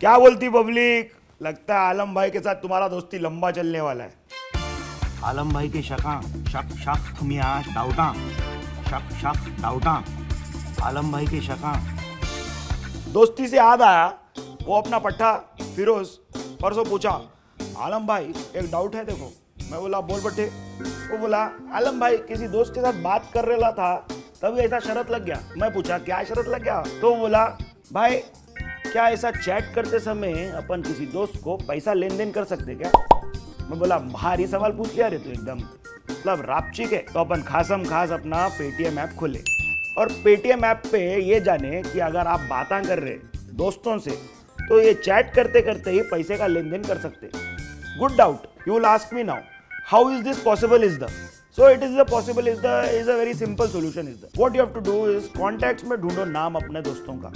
क्या बोलती पब्लिक? लगता है आलम भाई के साथ तुम्हारा दोस्ती लंबा चलने वाला है। आलम भाई के शका शक शक डाउटा। शक शक डाउटा। आलम भाई के शका। दोस्ती से याद आया वो अपना पट्टा फिरोज परसों पूछा आलम भाई एक डाउट है देखो। मैं बोला बोल बट्टे वो बोला आलम भाई किसी दोस्त के साथ बात कर रहा था तभी ऐसा शरत लग गया। मैं पूछा क्या शरत लग गया? तो बोला भाई क्या ऐसा चैट करते समय अपन किसी दोस्त को पैसा लेन देन कर सकते क्या? मैं बोला, भारी सवाल पूछ लिया रे तू एकदम मतलब रापचिक है। तो अपन खासम खास अपना पेटीएम ऐप खोले और पेटीएम ऐप पे ये जाने कि अगर आप बातें कर रहे दोस्तों से तो ये चैट करते करते ही पैसे का लेन देन कर सकते। Good doubt you ask me now how is this possible is the so it is the possible is the is a very simple solution is the what you have to do is contacts में ढूंढो नाम अपने दोस्तों का।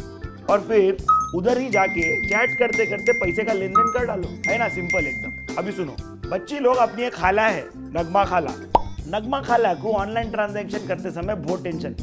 और फिर उधर ही जाके चैट करते करते पैसे का लेन देन कर डालो। है ना? सिंपल एकदम। अभी सुनो। बच्ची लोग अपनी एक खाला है, नगमा खाला। नगमा खाला को ऑनलाइन ट्रांजेक्शन करते समय बहुत टेंशन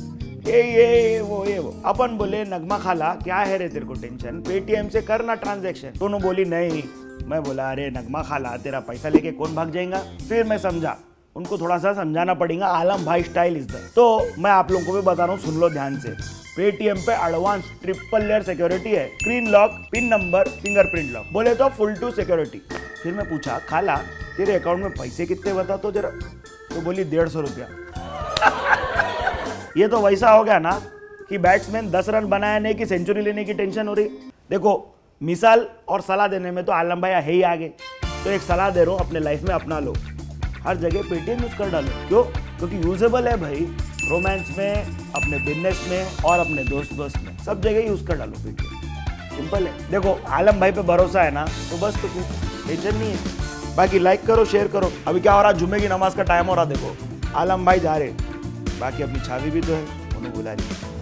ये ये वो ये, वो। अपन बोले, नगमा खाला, क्या है रे तेरे को टेंशन पेटीएम से करना ट्रांजेक्शन दोनों बोली, नहीं। मैं बोला, अरे, नगमा खाला, तेरा पैसा लेके कौन भाग जाएगा? फिर मैं समझा। उनको थोड़ा सा समझाना पड़ेगा, आलम भाई स्टाइल इज़ द तो मैं आप लोगों को भी बता रहा हूँ, सुन लो ध्यान से। पेटीएम पे एडवांस ट्रिपल लेयर सिक्योरिटी है। Screen lock pin number fingerprint lock बोले तो फुल टू सिक्योरिटी फिर मैं पूछा, खाला, तेरे अकाउंट में पैसे कितने बता तो जरा? तो बोली, डेढ़ सौ रुपया। ये तो वैसा हो गया ना कि बैट्समैन दस रन बनाया नहीं, कि सेंचुरी लेने की टेंशन हो रही। देखो, मिसाल और सलाह देने में तो आलम भाई है ही आगे। तो एक सलाह दे रहा हूँ, अपने लाइफ में अपना लो। हर जगह पेटीएम यूज़ कर डालो। क्यों? क्योंकि यूजेबल है भाई। रोमांस में, अपने बिज़नेस में और अपने दोस्त दोस्त में। सब जगह यूज़ कर डालो फिर। सिंपल है। देखो, आलम भाई पे भरोसा है ना तो बस तो टेंशन नहीं है। बाकी लाइक करो शेयर करो। अभी क्या हो रहा जुम्मे की नमाज़ का टाइम हो रहा देखो। आलम भाई जा रहे। बाकी अपनी छावी भी तो है, उन्हें बुला रही